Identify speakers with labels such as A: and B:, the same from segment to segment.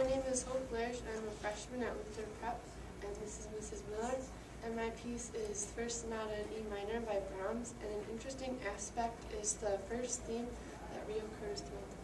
A: my name is Hope Blair, I'm a freshman at Luther Prep, and this is Mrs. Miller. And my piece is First Sonata in E minor by Brahms, and an interesting aspect is the first theme that reoccurs throughout the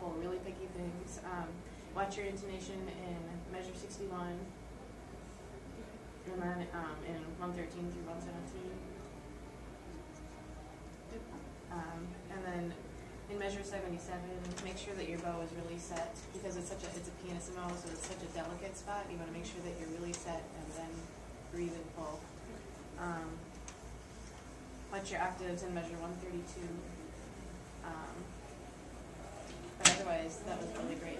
B: Couple really picky things. Um, watch your intonation in measure 61, and then um, in 113 through 117. Um, and then in measure 77, make sure that your bow is really set because it's such a it's a pianissimo, so it's such a delicate spot. You want to make sure that you're really set and then breathe and pull. Um, watch your octaves in measure 132. Um, otherwise, that was really great.